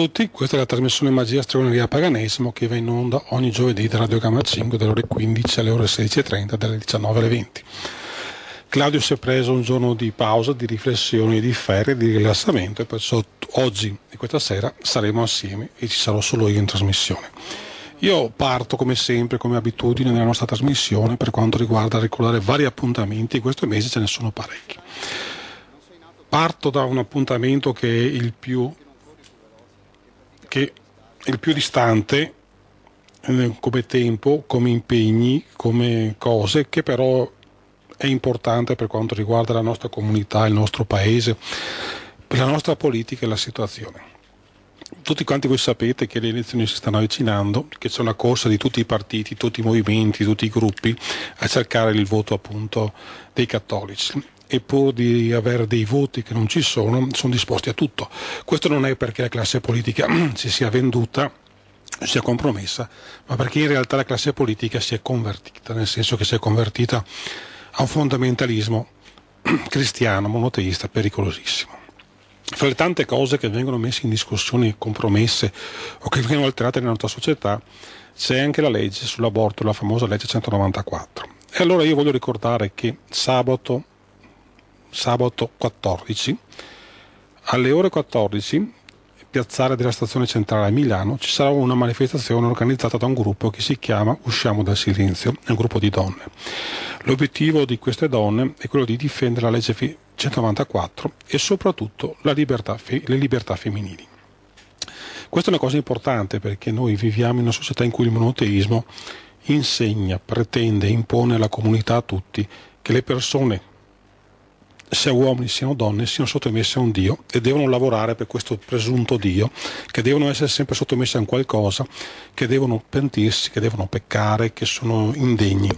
tutti, questa è la trasmissione Magia Stregoneria Paganesimo che va in onda ogni giovedì da Radio Gamma 5 dalle ore 15 alle ore 16.30 dalle 19 alle 20. Claudio si è preso un giorno di pausa, di riflessione, di ferie, di rilassamento e perciò oggi e questa sera saremo assieme e ci sarò solo io in trasmissione. Io parto come sempre, come abitudine nella nostra trasmissione per quanto riguarda ricordare vari appuntamenti e questo mese ce ne sono parecchi. Parto da un appuntamento che è il più, che è il più distante eh, come tempo, come impegni, come cose, che però è importante per quanto riguarda la nostra comunità, il nostro paese, la nostra politica e la situazione. Tutti quanti voi sapete che le elezioni si stanno avvicinando, che c'è una corsa di tutti i partiti, tutti i movimenti, tutti i gruppi a cercare il voto appunto dei cattolici e pur di avere dei voti che non ci sono, sono disposti a tutto. Questo non è perché la classe politica si sia venduta sia compromessa, ma perché in realtà la classe politica si è convertita, nel senso che si è convertita a un fondamentalismo cristiano, monoteista, pericolosissimo. Fra le tante cose che vengono messe in discussione, compromesse o che vengono alterate nella nostra società, c'è anche la legge sull'aborto, la famosa legge 194. E allora io voglio ricordare che sabato, sabato 14, alle ore 14, piazzale della stazione centrale a Milano ci sarà una manifestazione organizzata da un gruppo che si chiama Usciamo dal silenzio, è un gruppo di donne. L'obiettivo di queste donne è quello di difendere la legge 194 e soprattutto libertà, le libertà femminili. Questa è una cosa importante perché noi viviamo in una società in cui il monoteismo insegna, pretende, impone alla comunità a tutti che le persone sia uomini siano donne, siano sottomesse a un Dio e devono lavorare per questo presunto Dio, che devono essere sempre sottomesse a un qualcosa, che devono pentirsi, che devono peccare, che sono indegni.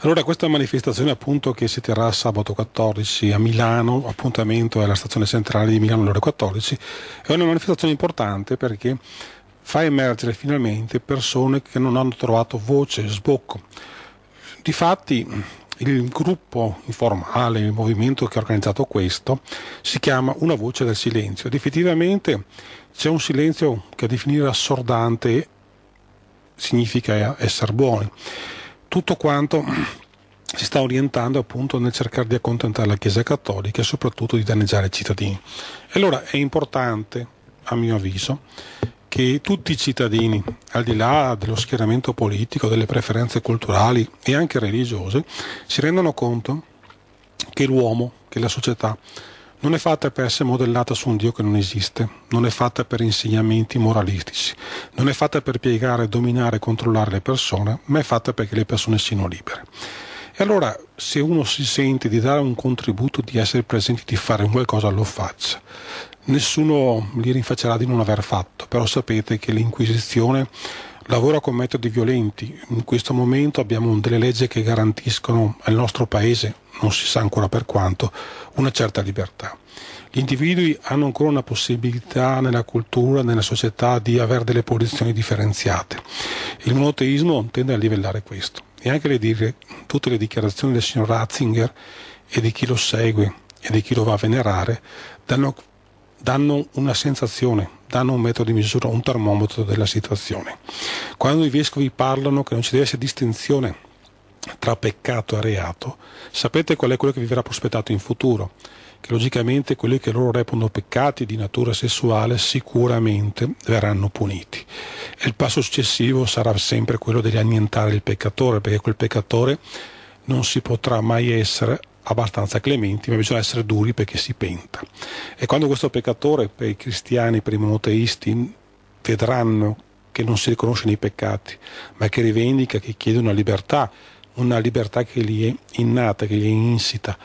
Allora questa manifestazione appunto che si terrà sabato 14 a Milano, appuntamento alla stazione centrale di Milano alle ore 14, è una manifestazione importante perché fa emergere finalmente persone che non hanno trovato voce, sbocco. Difatti il gruppo informale, il movimento che ha organizzato questo, si chiama Una voce del silenzio ed effettivamente c'è un silenzio che a definire assordante significa essere buoni. Tutto quanto si sta orientando appunto nel cercare di accontentare la Chiesa Cattolica e soprattutto di danneggiare i cittadini. E allora è importante, a mio avviso, che tutti i cittadini, al di là dello schieramento politico, delle preferenze culturali e anche religiose, si rendano conto che l'uomo, che la società, non è fatta per essere modellata su un Dio che non esiste, non è fatta per insegnamenti moralistici, non è fatta per piegare, dominare e controllare le persone, ma è fatta perché le persone siano libere. E allora se uno si sente di dare un contributo, di essere presente, di fare qualcosa, lo faccia. Nessuno gli rinfaccerà di non aver fatto, però sapete che l'Inquisizione lavora con metodi violenti. In questo momento abbiamo delle leggi che garantiscono al nostro paese, non si sa ancora per quanto, una certa libertà. Gli individui hanno ancora una possibilità nella cultura, nella società di avere delle posizioni differenziate. Il monoteismo tende a livellare questo e anche le dire, tutte le dichiarazioni del signor Ratzinger e di chi lo segue e di chi lo va a venerare danno danno una sensazione, danno un metodo di misura, un termometro della situazione. Quando i vescovi parlano che non ci deve essere distinzione tra peccato e reato, sapete qual è quello che vi verrà prospettato in futuro? Che logicamente quelli che loro reputano peccati di natura sessuale sicuramente verranno puniti. E il passo successivo sarà sempre quello di annientare il peccatore, perché quel peccatore non si potrà mai essere abbastanza clementi, ma bisogna essere duri perché si penta. E quando questo peccatore, per i cristiani, per i monoteisti, vedranno che non si riconoscono i peccati, ma che rivendica, che chiede una libertà, una libertà che gli è innata, che gli è insita,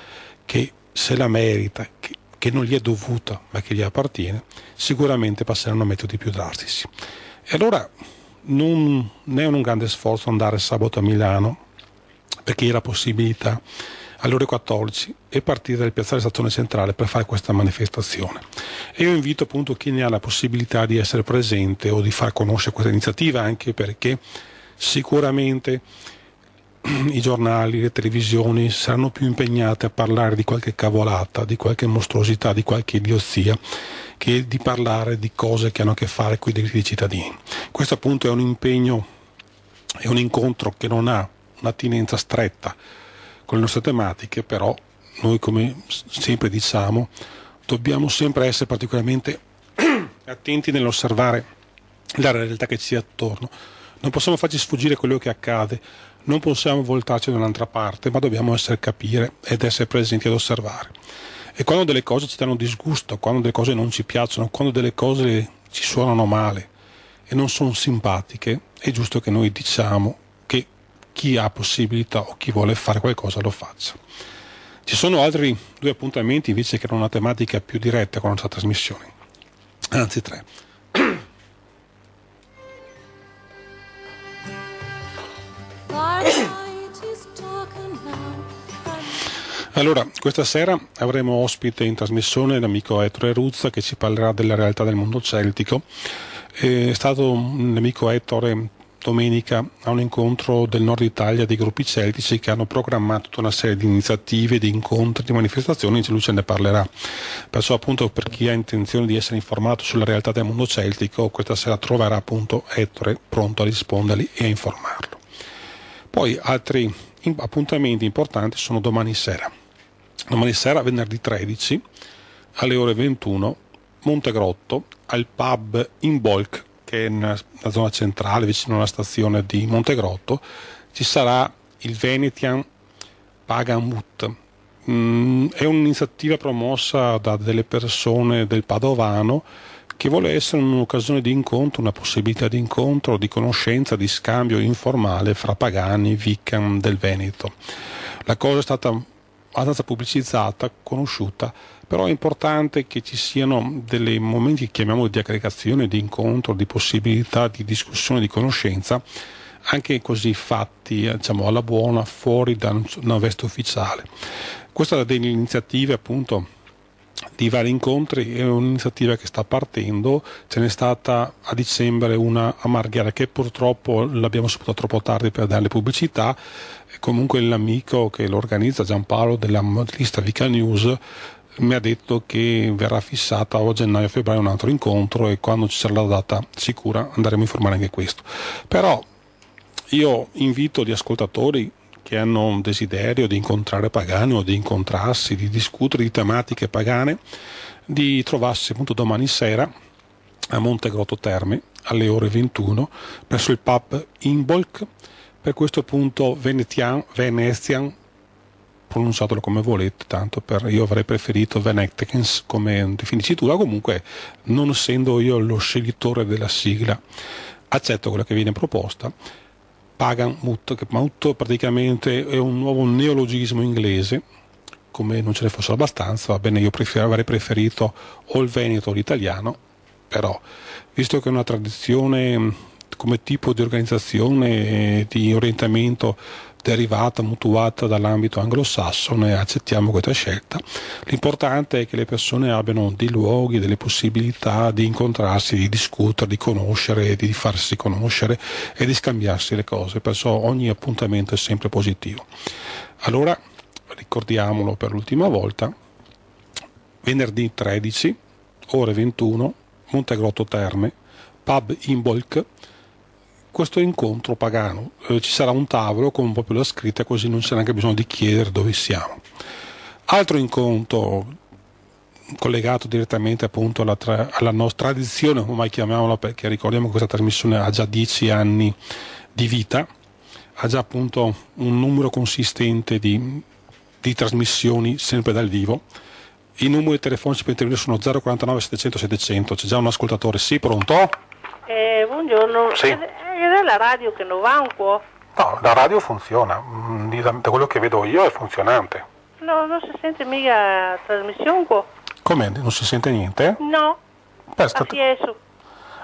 che se la merita, che, che non gli è dovuta, ma che gli appartiene, sicuramente passeranno a metodi più drastici. E allora non è un grande sforzo andare sabato a Milano, perché la possibilità alle ore 14 e partire dal piazzale Stazione Centrale per fare questa manifestazione. E io invito appunto chi ne ha la possibilità di essere presente o di far conoscere questa iniziativa anche perché sicuramente i giornali, le televisioni saranno più impegnate a parlare di qualche cavolata, di qualche mostruosità, di qualche idiozia, che di parlare di cose che hanno a che fare con i diritti dei cittadini. Questo appunto è un impegno, è un incontro che non ha un'attinenza stretta con le nostre tematiche, però noi come sempre diciamo dobbiamo sempre essere particolarmente attenti nell'osservare la realtà che ci è attorno. Non possiamo farci sfuggire quello che accade, non possiamo voltarci da un'altra parte, ma dobbiamo essere capire ed essere presenti ad osservare. E quando delle cose ci danno disgusto, quando delle cose non ci piacciono, quando delle cose ci suonano male e non sono simpatiche, è giusto che noi diciamo chi ha possibilità o chi vuole fare qualcosa lo faccia. Ci sono altri due appuntamenti invece che hanno una tematica più diretta con la nostra trasmissione, anzi tre. Allora, questa sera avremo ospite in trasmissione l'amico Ettore Ruzza che ci parlerà della realtà del mondo celtico. È stato l'amico Ettore domenica a un incontro del nord Italia dei gruppi celtici che hanno programmato tutta una serie di iniziative, di incontri, di manifestazioni, lui ce ne parlerà. Perciò appunto per chi ha intenzione di essere informato sulla realtà del mondo celtico, questa sera troverà appunto Ettore pronto a rispondergli e a informarlo. Poi altri appuntamenti importanti sono domani sera domani sera, venerdì 13, alle ore 21, Montegrotto, al pub in Bolk, che è nella zona centrale, vicino alla stazione di Montegrotto, ci sarà il Venetian Pagamut. Mm, è un'iniziativa promossa da delle persone del Padovano che vuole essere un'occasione di incontro, una possibilità di incontro, di conoscenza, di scambio informale fra pagani, vicam del Veneto. La cosa è stata abbastanza pubblicizzata, conosciuta, però è importante che ci siano dei momenti che chiamiamo di aggregazione, di incontro, di possibilità di discussione, di conoscenza, anche così fatti diciamo, alla buona, fuori da una veste ufficiale. Questa è delle iniziative appunto di vari incontri è un'iniziativa che sta partendo, ce n'è stata a dicembre una a Marghera che purtroppo l'abbiamo saputa troppo tardi per darle pubblicità, comunque l'amico che lo organizza Giampaolo della lista Vica News mi ha detto che verrà fissata o a gennaio o febbraio un altro incontro e quando ci sarà la data sicura andremo a informare anche questo. Però io invito gli ascoltatori che hanno un desiderio di incontrare pagani o di incontrarsi, di discutere di tematiche pagane, di trovarsi appunto domani sera a Montegrotto Terme alle ore 21 presso il pub Inbolk per questo punto Venetian, Venezian pronunciatelo come volete, tanto per io avrei preferito Venetekens come definicitura, comunque non essendo io lo sceglitore della sigla, accetto quella che viene proposta. Pagan Mut, che Mut praticamente è un nuovo neologismo inglese, come non ce ne fossero abbastanza, va bene, io prefer- avrei preferito o il veneto o l'italiano, però visto che è una tradizione come tipo di organizzazione e di orientamento derivata, mutuata dall'ambito anglosassone, accettiamo questa scelta. L'importante è che le persone abbiano dei luoghi, delle possibilità di incontrarsi, di discutere, di conoscere, di farsi conoscere e di scambiarsi le cose, perciò ogni appuntamento è sempre positivo. Allora, ricordiamolo per l'ultima volta, venerdì 13, ore 21, Montegrotto Terme, pub in Bolk, questo incontro pagano. Eh, ci sarà un tavolo con proprio la scritta così non c'è neanche bisogno di chiedere dove siamo. Altro incontro collegato direttamente appunto alla, tra- alla nostra tradizione, ormai chiamiamola perché ricordiamo che questa trasmissione ha già dieci anni di vita, ha già appunto un numero consistente di, di trasmissioni sempre dal vivo. I numeri telefonici per intervenire sono 049 700 700, c'è già un ascoltatore, sì, pronto? Eh, buongiorno, Sì. è, è la radio che non va un po'? No, la radio funziona, mm, da, quello che vedo io è funzionante. No, non si sente mica trasmissione qua? Come? Non si sente niente? No, Beh, a Fieso.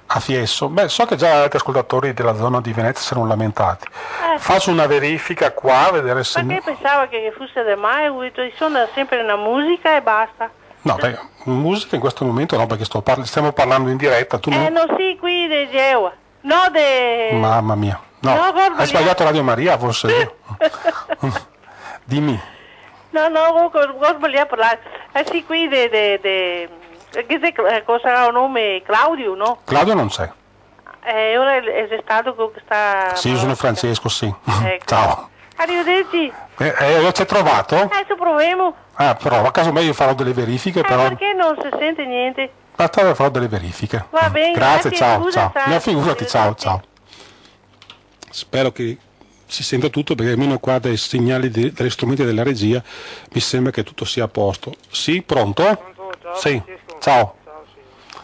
a Fiesso. Beh, so che già altri ascoltatori della zona di Venezia si sono lamentati. Eh, Faccio una verifica qua, a vedere se... perché pensava che fosse da mai, ho detto, suona sempre una musica e basta. No, beh, musica in questo momento no, perché sto parla- stiamo parlando in diretta, tu Eh, non... si qui di Geua, no de... Mamma mia, No, No, hai sbagliato. Radio Maria, forse io. Dimmi. No, no, ho, sbagliato a parlare. Eh sì, qui de, de, de, che se- eh, cosa ha un nome? Claudio, no? Claudio non c'è. Eh, ora è stato che sta... Sì, io sono Francesco, sì. Ecco. Ciao. Arrivederci. Eh, eh, ci hai trovato? Adesso proviamo. Ah, prova, a caso meglio io farò delle verifiche, Eh, però... perché non si sente niente? Allora farò delle verifiche. Va bene, Grazie, grazie, ciao, scusa, ciao. ciao. No, figurati, ciao, ciao. Spero che si senta tutto perché almeno qua dai segnali di- dagli strumenti della regia mi sembra che tutto sia a posto. Sì, pronto? Pronto? Ciao Sì, Francesco. ciao. Ciao, sì.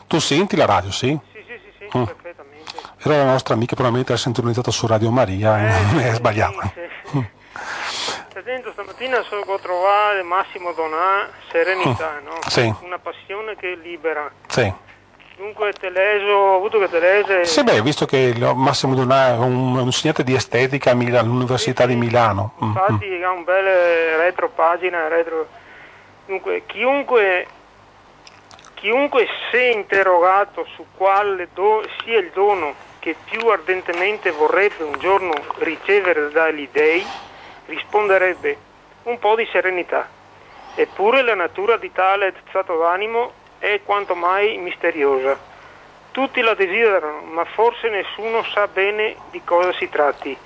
Tu senti la radio, sì? Sì, sì, sì, sì, Mm. perfettamente. Era la nostra amica probabilmente ha sintonizzato su Radio Maria e è sbagliata. Sì, sì. Sentendo stamattina solo trovare Massimo Donà serenità, no? Sì. Una passione che libera. Sì. Dunque Teleso, ho avuto che Telese Sì, beh, visto che Massimo Donà è un, un insegnante di estetica all'Università di Milano. Mm, mm. infatti ha un bel retro pagina, retro... Dunque, chiunque, chiunque si è interrogato su quale do- sia il dono che più ardentemente vorrebbe un giorno ricevere dagli dei, risponderebbe un po' di serenità. Eppure la natura di tale stato d'animo è quanto mai misteriosa. Tutti la desiderano, ma forse nessuno sa bene di cosa si tratti.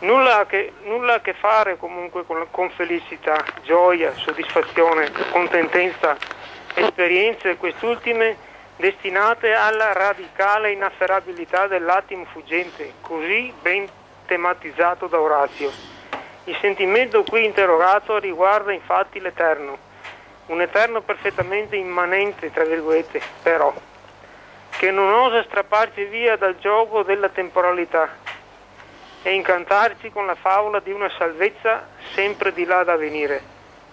Nulla a che, a che fare comunque con, con felicità, gioia, soddisfazione, contentezza, esperienze, quest'ultime destinate alla radicale inafferrabilità dell'attimo fuggente, così ben tematizzato da Orazio. Il sentimento qui interrogato riguarda infatti l'Eterno, un Eterno perfettamente immanente, tra virgolette, però, che non osa strapparci via dal gioco della temporalità e incantarci con la favola di una salvezza sempre di là da venire,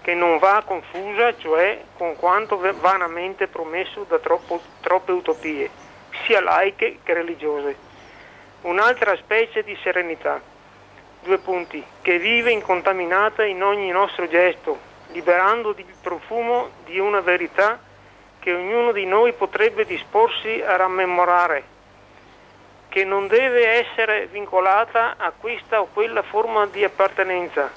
che non va confusa, cioè con quanto vanamente promesso da troppo- troppe utopie, sia laiche che religiose. Un'altra specie di serenità, due punti, che vive incontaminata in ogni nostro gesto, liberando il profumo di una verità che ognuno di noi potrebbe disporsi a rammemorare, che non deve essere vincolata a questa o quella forma di appartenenza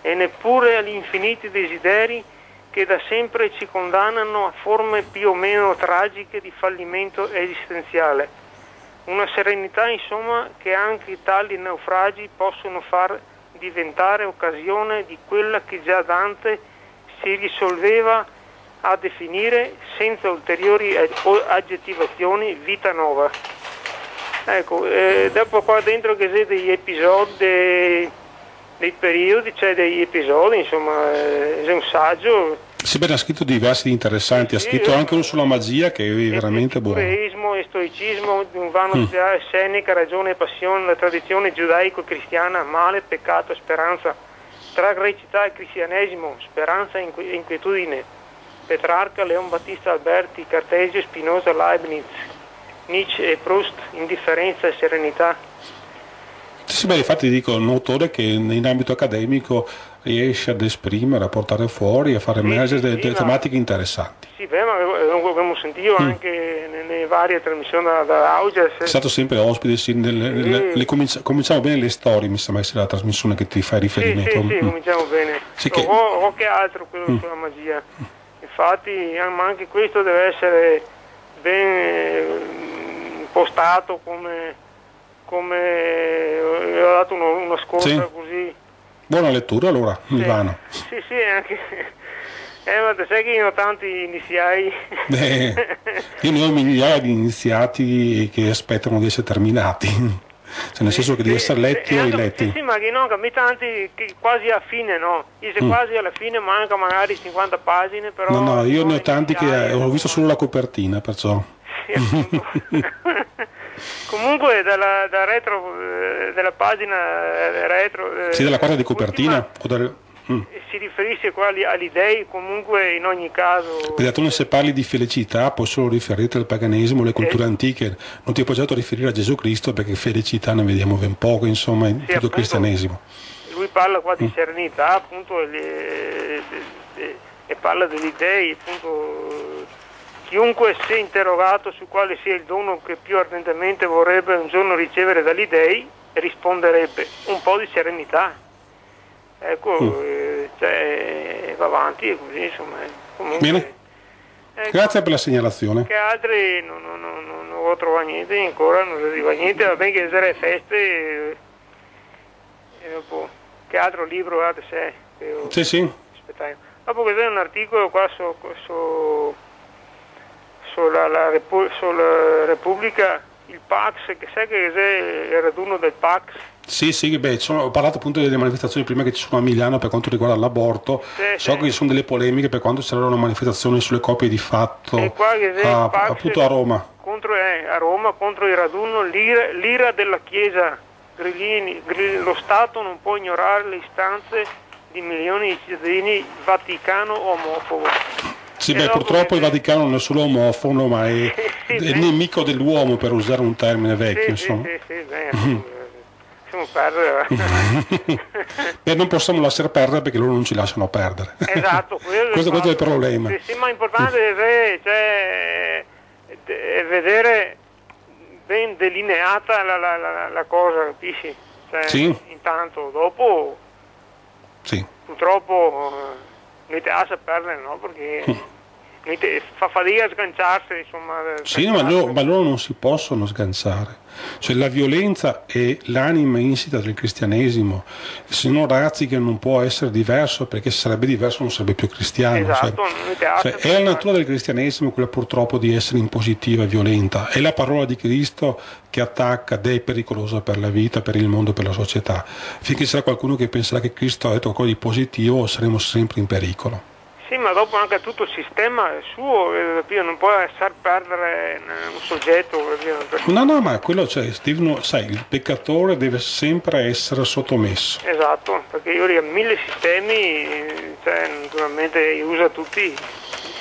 e neppure agli infiniti desideri che da sempre ci condannano a forme più o meno tragiche di fallimento esistenziale. Una serenità, insomma, che anche tali naufragi possono far diventare occasione di quella che già Dante si risolveva a definire senza ulteriori aggettivazioni vita nuova. Ecco, eh, dopo qua dentro che c'è degli episodi, dei, dei periodi, c'è degli episodi, insomma, eh, c'è un saggio. Sì, bene, ha scritto diversi interessanti, ha scritto anche uno sulla magia che è veramente buono. Epicureismo e stoicismo, di un vano studiare Seneca, ragione e passione, la tradizione giudaico-cristiana, male, peccato speranza, tra grecità e cristianesimo, speranza e inquietudine, Petrarca, Leon Battista Alberti, Cartesio, Spinoza, Leibniz, Nietzsche e Proust, indifferenza e serenità. Sì, beh, infatti dico, un autore che in ambito accademico riesce ad esprimere, a portare fuori, a far emergere sì, delle, delle ma- tematiche interessanti. Sì, beh, ma abbiamo sentito Mm. anche nelle varie trasmissioni da, da Auges. È stato sempre ospite, sì, nelle- nelle- le comincia- cominciamo bene le storie, mi sembra essere la trasmissione che ti fai riferimento. sì, sì, Mm. cominciamo bene. Sì, o, che- o che altro quello Mm. sulla magia. Infatti, ma anche questo deve essere ben eh, impostato come, come eh, ho dato uno, una scorsa Sì. Buona lettura allora, Milvano. Sì, sì, anche. Eh, ma te sai che io ho tanti iniziai. Beh, io ne ho migliaia di iniziati che aspettano di essere terminati, cioè nel senso che di essere letti Eh, e riletti. Sì, sì, ma che no, che mi tanti che quasi a fine, no? Dice Mm. quasi alla fine manca magari 50 pagine, però... No, no, io ne ho tanti che iniziali, ho visto solo la copertina, perciò. Sì. Comunque dalla, da retro, eh, della pagina eh, retro... eh, Sì, della quarta di copertina. o del- mm. Si riferisce qua agli, dei, comunque in ogni caso... Beatone, se parli di felicità puoi solo riferirti al paganesimo, alle culture Sì. antiche, non ti puoi certo riferire a Gesù Cristo perché felicità ne vediamo ben poco, insomma, in tutto il cristianesimo. Lui parla qua Mm. di serenità, appunto, e, e- e parla degli dei, appunto, chiunque sia interrogato su quale sia il dono che più ardentemente vorrebbe un giorno ricevere dagli dei, risponderebbe un po' di serenità. Ecco, Mm. eh, cioè, va avanti e così, insomma. eh. Comunque, Bene. ecco, Grazie per la segnalazione. Che altri non, non, non, non, non ho trovato niente ancora, non si arriva niente, va bene che essere feste eh, e dopo, che altro libro guarda se ho- Sì, sì. aspettare. Dopo che c'è un articolo qua su, su, sulla la Repu- sulla Repubblica, il Pax, che sai che è il raduno del Pax? Sì, sì, beh, sono- ho parlato appunto delle manifestazioni prima che ci sono a Milano per quanto riguarda l'aborto. Sì, so sì. che ci sono delle polemiche per quanto saranno una manifestazione sulle coppie di fatto qua a- appunto a Roma. Contro, eh, a Roma contro il raduno l'ira, l'ira della Chiesa. Grillini, Grill- lo Stato non può ignorare le istanze di milioni di cittadini vaticano omofobo. Sì, beh, purtroppo il Vaticano non è solo omofono, ma è, Sì, è nemico dell'uomo, per usare un termine vecchio, Sì, sì, insomma. sì, sì, beh, eh. Beh, non possiamo lasciare perdere perché loro non ci lasciano perdere. Esatto, quello questo, questo è il problema. Sì, sì, ma l'importante è, cioè, è vedere ben delineata la, la- la- la cosa, capisci? Cioè, Sì. Intanto, dopo, Sì. purtroppo, ti lascia perdere, no? Perché fa fatica a sganciarsi, insomma. Sì, ma loro, ma loro non si possono sganciare. Cioè la violenza è l'anima insita del cristianesimo. Sono razzi che non può essere diverso perché se sarebbe diverso non sarebbe più cristiano. Esatto, Cioè, non ti lascia cioè, è la natura del cristianesimo quella purtroppo di essere impositiva e violenta. È la parola di Cristo che attacca ed è pericolosa per la vita, per il mondo, per la società. Finché sarà qualcuno che penserà che Cristo ha detto qualcosa di positivo, saremo sempre in pericolo. Sì, ma dopo anche tutto il sistema suo, eh, capito? non può lasciar perdere eh, un soggetto. No, no, ma quello, cioè, devono- sai, il peccatore deve sempre essere sottomesso. Esatto, perché io ho mille sistemi, eh, cioè, naturalmente li usa tutti.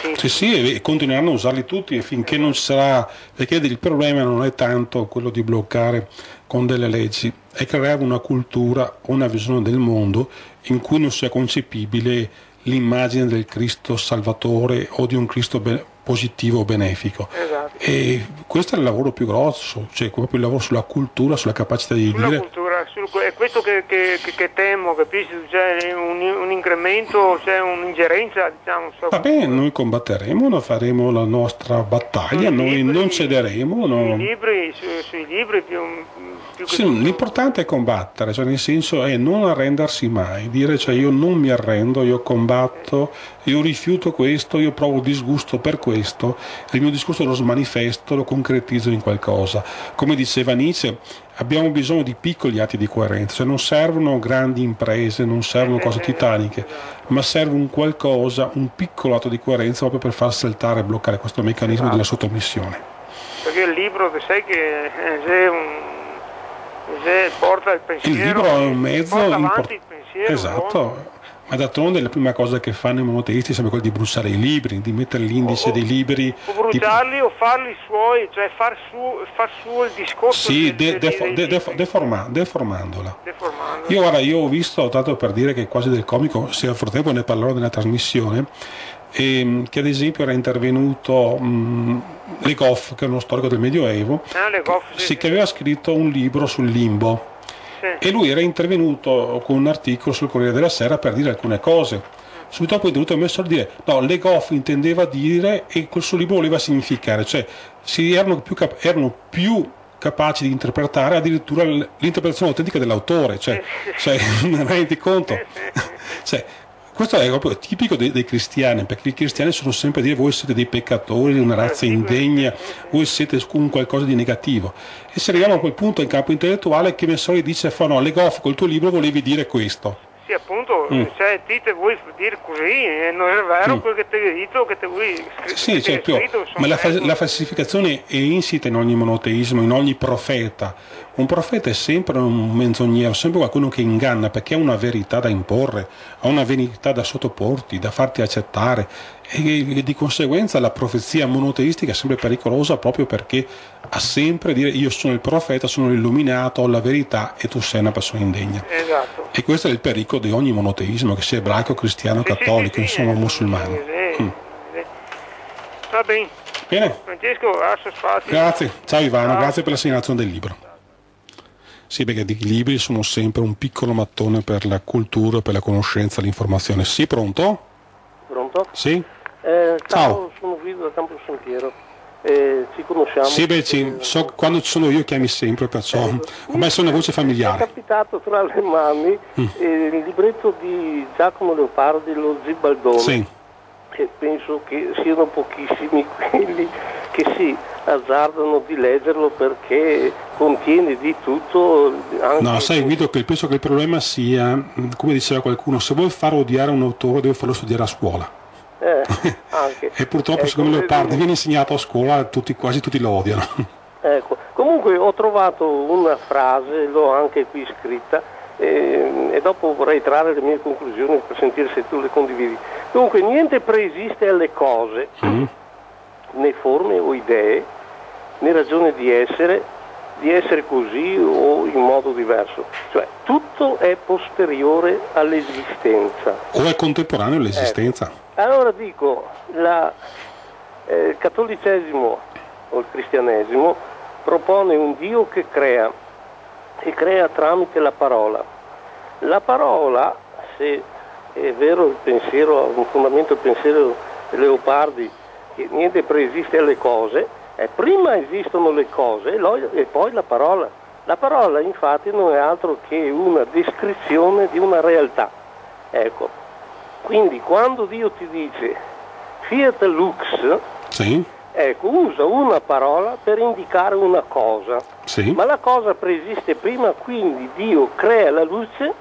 sì. Sì, sì, e continueranno a usarli tutti finché non ci sarà, perché il problema non è tanto quello di bloccare con delle leggi, è creare una cultura, una visione del mondo in cui non sia concepibile l'immagine del Cristo salvatore o di un Cristo be- positivo o benefico. Esatto. E questo è il lavoro più grosso, cioè proprio il lavoro sulla cultura, sulla capacità di Sulla dire cultura, sul- è questo che, che- che- che temo, capisci? Cioè, un, un incremento, cioè un'ingerenza, diciamo. sulla Va bene, noi combatteremo, noi faremo la nostra battaglia, Sui noi libri- non cederemo. no. Sui libri, su- sui libri più, più che Sì, tutto. l'importante è combattere, cioè nel senso è non arrendersi mai, dire cioè io non mi arrendo, io combatto, io rifiuto questo, io provo disgusto per questo, il mio disgusto lo smanifesto, lo concretizzo in qualcosa. Come diceva Nietzsche, abbiamo bisogno di piccoli atti di coerenza, cioè non servono grandi imprese, non servono cose titaniche, ma serve un qualcosa, un piccolo atto di coerenza proprio per far saltare e bloccare questo meccanismo della sottomissione. Perché il libro, che sai che se un- se porta il pensiero, Il libro è un mezzo porta impor- avanti il pensiero. no? Esatto, ma d'altronde la prima cosa che fanno i monoteisti è sempre quella di bruciare i libri, di mettere l'indice O- dei libri. O di- bruciarli o farli suoi, cioè far, su, far suo il discorso Sì, de- de- libri, deforma- deformandola. deformando. Io, guarda, io ho visto, tanto per dire che quasi del comico, se a frattempo ne parlerò nella trasmissione, ehm, che ad esempio era intervenuto mh, Le Goff, che è uno storico del Medioevo, Ah, le goff, sì, sì, che aveva scritto un libro sul limbo. sì. e lui era intervenuto con un articolo sul Corriere della Sera per dire alcune cose. Subito dopo è venuto messo a dire no, Legoff intendeva dire e quel suo libro voleva significare, cioè si erano più, cap- erano più capaci di interpretare addirittura l'interpretazione autentica dell'autore, cioè, cioè rendi conto? Cioè, questo è proprio tipico dei, dei cristiani, perché i cristiani sono sempre a dire voi siete dei peccatori, una razza indegna, voi siete un qualcosa di negativo. E se arriviamo a quel punto in campo intellettuale che Messori dice fa no, Legoff col tuo libro volevi dire questo. Sì, appunto, Mm. cioè, ti te vuoi dire così, non è vero quel che ti hai detto, che ti vuoi scri- Sì, più- scritto, ma la, fa- ecco. la falsificazione è insita in ogni monoteismo, in ogni profeta. Un profeta è sempre un menzognero, sempre qualcuno che inganna perché ha una verità da imporre, ha una verità da sottoporti, da farti accettare e, e di conseguenza la profezia monoteistica è sempre pericolosa proprio perché ha sempre dire io sono il profeta, sono l'illuminato, ho la verità e tu sei una persona indegna. Esatto. E questo è il pericolo di ogni monoteismo, che sia ebraico, cristiano, cattolico, insomma musulmano. Mm. Va bene, Bene. Francesco. Grazie, ciao Ivano, Ciao. grazie per la segnalazione del libro. Sì, perché i libri sono sempre un piccolo mattone per la cultura, per la conoscenza, l'informazione. Sì, pronto? Pronto? Sì? Eh, Ciao. ciao, sono Guido da Campo San Piero. Eh, ci conosciamo. Sì, beh, ci- Eh, so- quando ci sono io chiami sempre, perciò ormai sono una voce Mi è familiare. capitato tra le mani Mm. eh, il libretto di Giacomo Leopardi, Lo Zibaldone. Sì, E penso che siano pochissimi quelli che si azzardano di leggerlo perché contiene di tutto. No, sai Guido che penso che il problema sia, come diceva qualcuno, se vuoi far odiare un autore deve farlo studiare a scuola. Eh, anche. E purtroppo Ecco, siccome Leopardi vedi- viene insegnato a scuola, tutti, quasi tutti lo odiano. Ecco, comunque ho trovato una frase, l'ho anche qui scritta ehm, e dopo vorrei trarre le mie conclusioni per sentire se tu le condividi. Dunque, niente preesiste alle cose, Mm. Né forme o idee, né ragione di essere, di essere così o in modo diverso. Cioè, tutto è posteriore all'esistenza. O è contemporaneo all'esistenza. Allora dico, la, eh, il cattolicesimo o il cristianesimo propone un Dio che crea e crea tramite la parola. La parola, se è vero il pensiero, un fondamento il pensiero di Leopardi, che niente preesiste alle cose, eh, prima esistono le cose e, e poi la parola. La parola infatti non è altro che una descrizione di una realtà. Ecco, quindi quando Dio ti dice Fiat Lux, Sì, ecco, usa una parola per indicare una cosa, sì. ma la cosa preesiste prima, quindi Dio crea la luce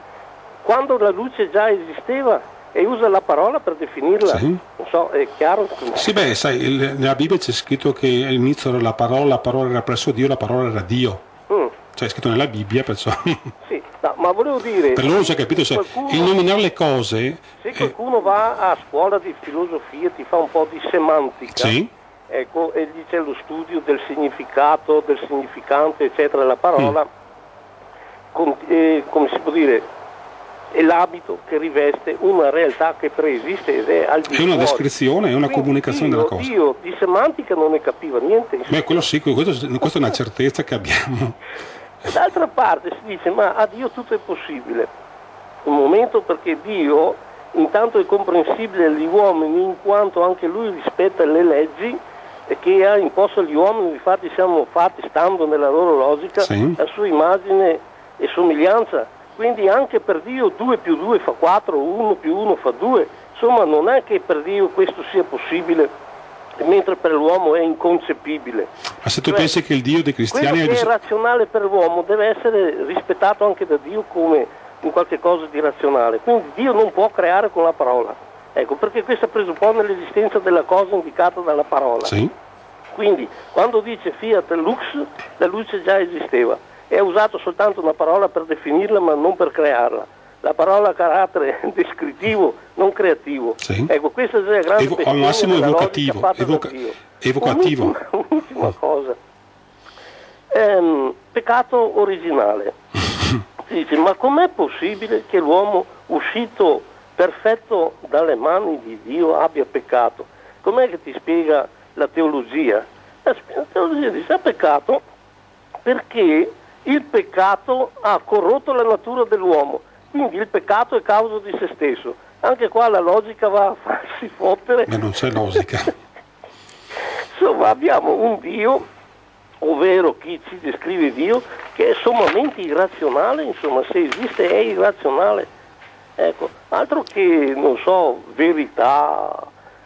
quando la luce già esisteva e usa la parola per definirla. Sì. Non so, è chiaro? Sì, beh, sai, il- nella Bibbia c'è scritto che all'inizio era la parola, la parola era presso Dio, la parola era Dio. Mm, Cioè è scritto nella Bibbia, perciò... sì, no, ma volevo dire... per loro c'è capito, se cioè, qualcuno- il nominare le cose... Se eh, qualcuno va a scuola di filosofia ti fa un po' di semantica, sì, ecco, e lì c'è lo studio del significato, del significante, eccetera, della parola, con- eh, come si può dire, è l'abito che riveste una realtà che preesiste ed è al di è una descrizione, è una Quindi comunicazione Dio- della cosa. Dio di semantica non ne capiva niente. Beh, quello sì, questo, questa è una certezza che abbiamo. D'altra parte si dice ma a Dio tutto è possibile. Un momento perché Dio intanto è comprensibile agli uomini in quanto anche lui rispetta le leggi e che ha imposto agli uomini, infatti siamo fatti stando nella loro logica Sì. a sua immagine e somiglianza. Quindi anche per Dio 2 più 2 fa 4, 1 più 1 fa 2. Insomma non è che per Dio questo sia possibile mentre per l'uomo è inconcepibile. Ma se tu Cioè, pensi che il Dio dei cristiani Quello è... che è razionale per l'uomo deve essere rispettato anche da Dio come un qualche cosa di razionale. Quindi Dio non può creare con la parola. Ecco, perché questa presuppone l'esistenza della cosa indicata dalla parola. Sì, Quindi quando dice Fiat Lux, la luce già esisteva. Ha usato soltanto una parola per definirla ma non per crearla. La parola ha carattere descrittivo, non creativo. Sì. Ecco, questa è la grande Evo- al massimo evocativo, evoca- evocativo. Un'ultima, un'ultima cosa. Ehm, peccato originale. Si dice, ma com'è possibile che l'uomo uscito perfetto dalle mani di Dio abbia peccato? Com'è che ti spiega la teologia? La teologia dice, ha peccato perché il peccato ha corrotto la natura dell'uomo, quindi il peccato è causa di se stesso. Anche qua la logica va a farsi fottere. ma non c'è logica. Insomma, abbiamo un Dio, ovvero chi ci descrive Dio, che è sommamente irrazionale, insomma, se esiste è irrazionale. Ecco, altro che, non so, verità,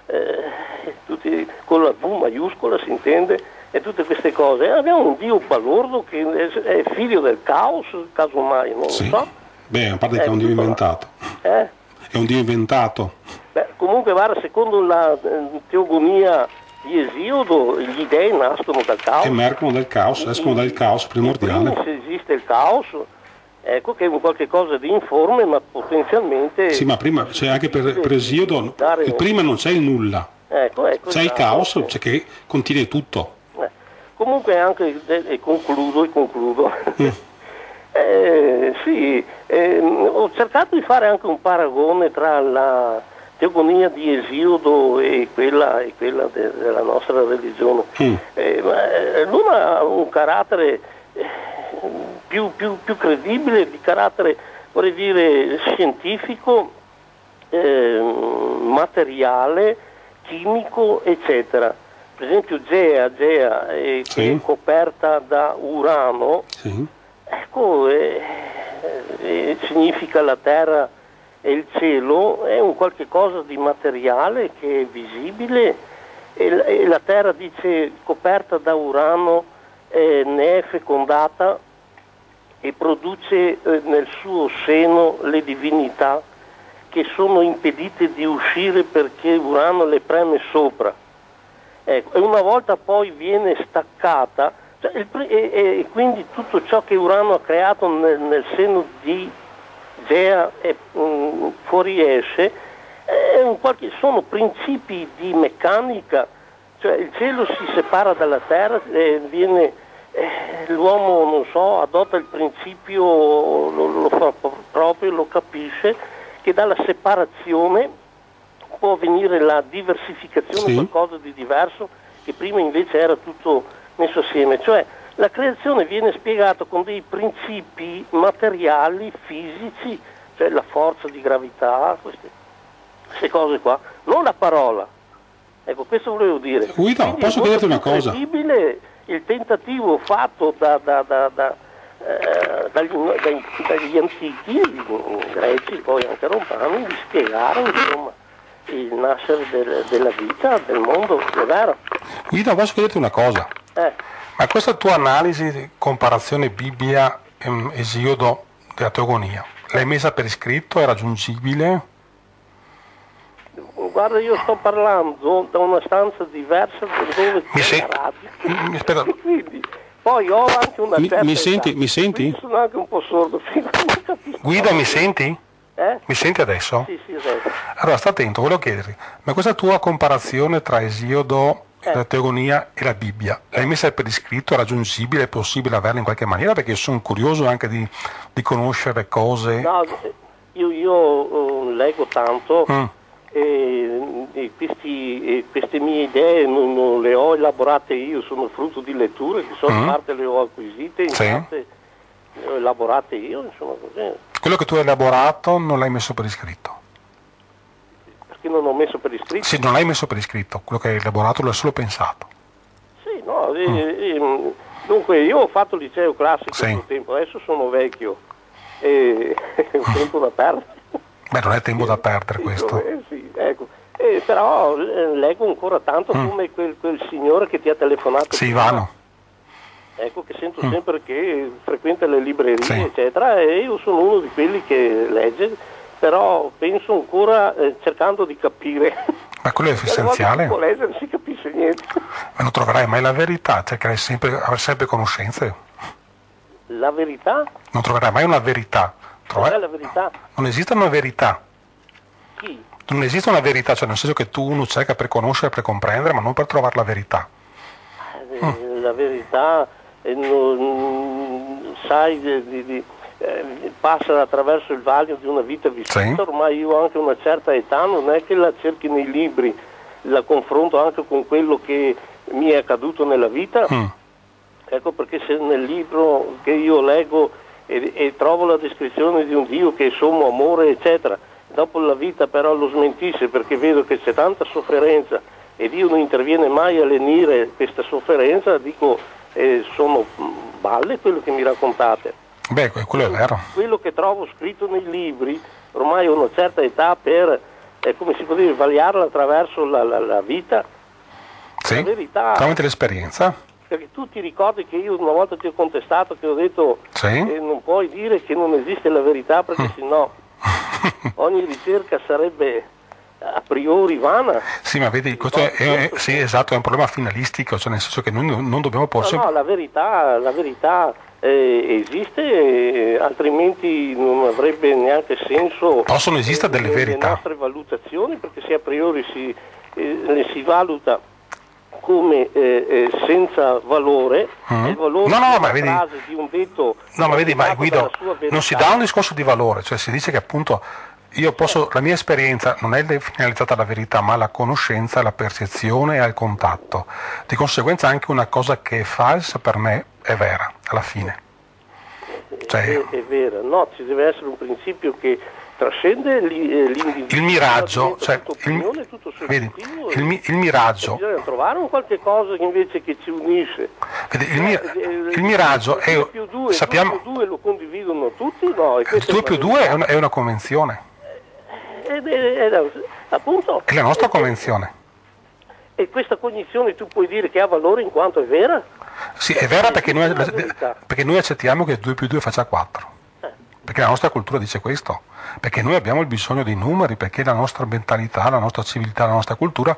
eh, tutti- con la V maiuscola si intende, e tutte queste cose. Abbiamo un Dio balordo che è, figlio del caos, casomai, non Sì. lo so. Beh, a parte che è un Dio inventato. Eh? È un Dio inventato. Beh, comunque guarda, secondo la eh, teogonia di Esiodo, gli dei nascono dal caos. Emergono dal caos, escono dal caos primordiale. primis esiste il caos, ecco che è un qualche cosa di informe, ma potenzialmente... Sì, ma prima, c'è anche per, per Esiodo, il prima non c'è il nulla, Ecco, ecco, c'è il esatto. caos, cioè che contiene tutto. Eh, Comunque anche, e concludo, e concludo. Mm. Eh, sì, ehm, ho cercato di fare anche un paragone tra la teogonia di Esiodo e quella, e quella de- della nostra religione. Mm. Eh, ma, eh, l'una ha un carattere eh, più, più, più credibile, di carattere, vorrei dire, scientifico, eh, materiale, chimico, eccetera. Per esempio Gea, Gea eh, Sì. che è coperta da urano, Sì. ecco, eh, eh, significa la terra e il cielo, è un qualche cosa di materiale che è visibile e, la- e la terra dice coperta da urano ne è fecondata e produce eh, nel suo seno le divinità che sono impedite di uscire perché Urano le preme sopra. Ecco, e una volta poi viene staccata, cioè il e, e quindi tutto ciò che Urano ha creato nel, nel seno di Gea e mm, fuoriesce, qualche- sono principi di meccanica, cioè il cielo si separa dalla terra e viene, eh, l'uomo non so, adotta il principio, lo, lo fa proprio, lo capisce, che dalla separazione può avvenire la diversificazione, Sì. qualcosa di diverso, che prima invece era tutto messo assieme. Cioè la creazione viene spiegata con dei principi materiali, fisici, cioè la forza di gravità, queste, queste cose qua, non la parola. Ecco, questo volevo dire. Guido, posso è chiederti una cosa? credibile il tentativo fatto da- da- da- da, eh, dagli, dai- dagli antichi, greci, poi anche romani, di spiegare insomma, il nascere del- della vita, del mondo, è vero? Guido, posso chiederti una cosa? Eh, Ma questa tua analisi, di comparazione Bibbia e Esiodo della Teogonia, l'hai messa per iscritto? È raggiungibile? guarda, io sto parlando da una stanza diversa da dove Mi c'è se- la radio. mi- aspetta. Quindi, poi ho anche una Mi- certa mi età, senti- mi senti? quindi sono anche un po' sordo, fino a non capisco. Guido, mi senti? Eh? Mi senti adesso? Sì, sì, adesso. Allora, sta attento, volevo chiederti, ma questa tua comparazione tra Esiodo, Eh. la Teogonia e la Bibbia, l'hai messa per iscritto? È raggiungibile? È possibile averla in qualche maniera? Perché sono curioso anche di, di conoscere cose. No, io, io, eh, leggo tanto Mm. e, e questi- e queste mie idee non, non le ho elaborate io, sono frutto di letture che so, in Mm. parte le ho acquisite, in Sì. parte le ho elaborate io, insomma così. Quello che tu hai elaborato non l'hai messo per iscritto? Perché non ho messo per iscritto? Sì, non l'hai messo per iscritto, quello che hai elaborato l'hai solo pensato. Sì, no, eh, eh, dunque io ho fatto liceo classico Mm. Sì. suo tempo, adesso sono vecchio e è un tempo da perdere. Beh, non è tempo da perdere questo. Eh, sì, ecco. Eh, però eh, leggo ancora tanto come quel, quel signore che ti ha telefonato. Mm. Sì. Ivano. Ecco che sento sempre che frequenta le librerie, Sì. eccetera, e io sono uno di quelli che legge, però penso ancora eh, cercando di capire. Ma quello è essenziale. può leggere non si capisce niente. Ma non troverai mai la verità, cercherai sempre, avere sempre conoscenze. La verità? Non troverai mai una verità. Trova- la verità? Non esiste una verità. Chi? Non esiste una verità, cioè nel senso che tu uno cerca per conoscere, per comprendere, ma non per trovare la verità. Eh, La verità, non- sai, di- di- eh, passa attraverso il vaglio di una vita vissuta, Sì. ormai io ho anche una certa età, non è che la cerchi nei libri, la confronto anche con quello che mi è accaduto nella vita. Mm. Ecco perché se nel libro che io leggo e, e trovo la descrizione di un Dio che è sommo amore, eccetera, dopo la vita però lo smentisce perché vedo che c'è tanta sofferenza e Dio non interviene mai a lenire questa sofferenza, dico eh, sono mm, balle quello che mi raccontate. Beh, que- quello è vero. Quello che trovo scritto nei libri, ormai ho una certa età per, eh, come si può dire, vagliarla attraverso la, la- la vita, Sì. verità. Tramite l'esperienza. perché tu ti ricordi che io una volta ti ho contestato che ho detto Sì. eh, non puoi dire che non esiste la verità perché sennò ogni ricerca sarebbe a priori vana. Sì, ma vedi, questo è, è- sì, esatto, è un problema finalistico, cioè nel senso che noi non non dobbiamo No, porsi... no, la verità, la verità eh, esiste, eh, altrimenti non avrebbe neanche senso Possono esistere delle le- verità. le nostre valutazioni, perché se a priori si, eh, le si valuta come eh, eh, senza valore, Mm. il valore No, no, di ma vedi- di un detto No, ma vedi, ma Guido, verità. non si dà un discorso di valore, cioè si dice che appunto io posso, la mia esperienza non è finalizzata alla verità, ma alla conoscenza, alla percezione e al contatto. Di conseguenza anche una cosa che è falsa per me è vera, alla fine. Cioè... È, è, vera, no, ci deve essere un principio che trascende l'individuo. Il miraggio, cioè, il, vedi, il, il, miraggio. Bisogna trovare un qualche cosa che invece che ci unisce. Vedi, il, mir, il, miraggio è... Più due, sappiamo, più due lo condividono tutti? No, 2 più 2 è è una convenzione. È, è, è, appunto, è la nostra convenzione. E questa cognizione tu puoi dire che ha valore in quanto è vera? Sì, è vera perché noi, perché noi accettiamo che 2 più 2 faccia 4. Eh. Perché la nostra cultura dice questo. Perché noi abbiamo il bisogno dei numeri, perché la nostra mentalità, la nostra civiltà, la nostra cultura